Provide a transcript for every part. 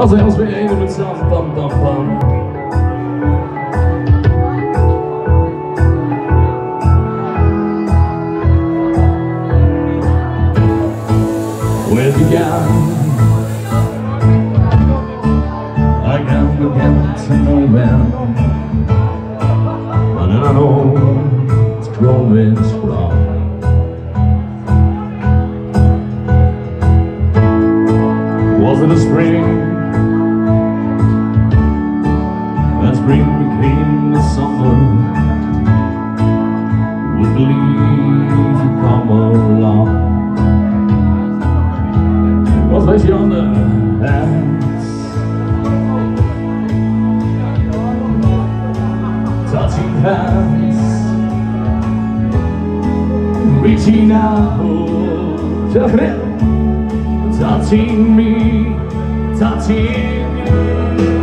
Bam. Where began I can't begin to know when And I know it's growing strong Was it a spring? Spring became the summer. Would believe you come along Was this yonder hands. Touching hands. Reaching out. Touching me, touching you.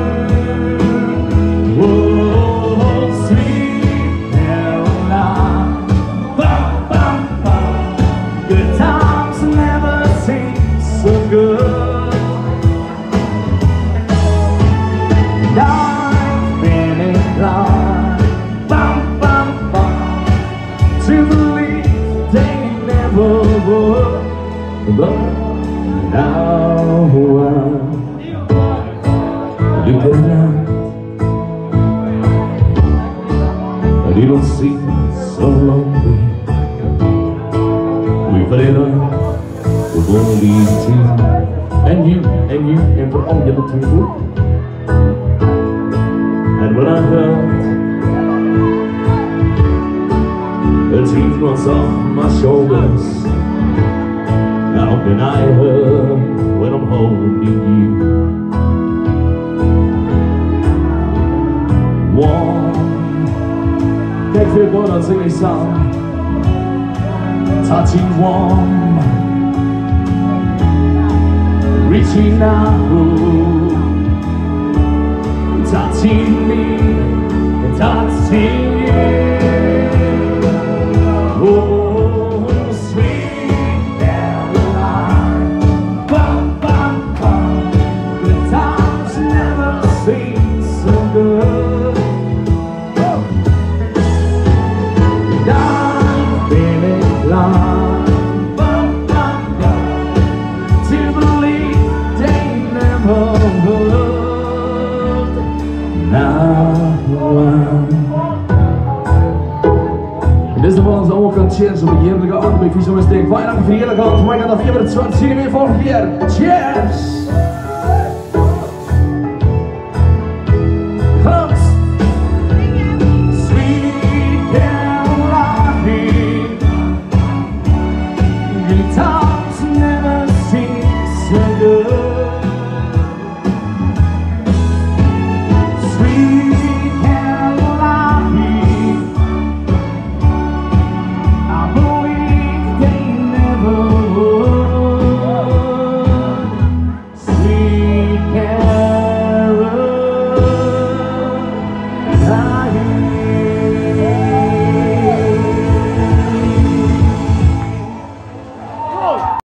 Seem so lonely. We've had enough of only two, and you, and you, and for all the other people. And when I heard the teeth was off my shoulders. I hurt when I'm holding you? Warm. Kijk weer door, dan zing ik samen Touching warm. Reaching out Touching me Touching tastes so good. dan to believe de cheers op een heerlijke ik Wie zo eens denkt, wij danken voor de. Wij gaan dat even zien weer volgende keer. Cheers! Oh.